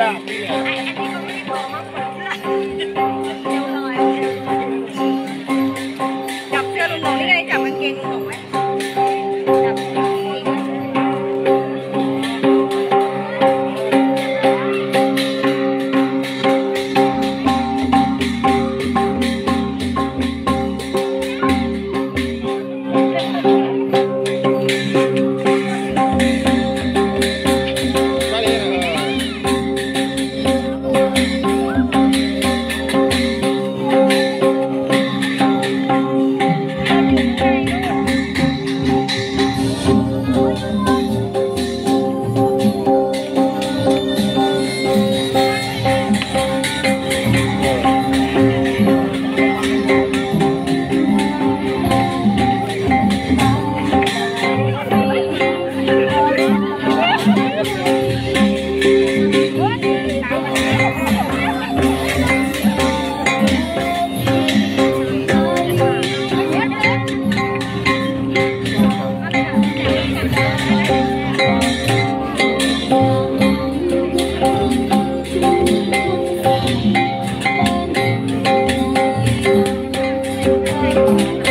Dạ. chưa chọc chưa? Luôn ngồi đây chọc anh kia cũng ngồi you.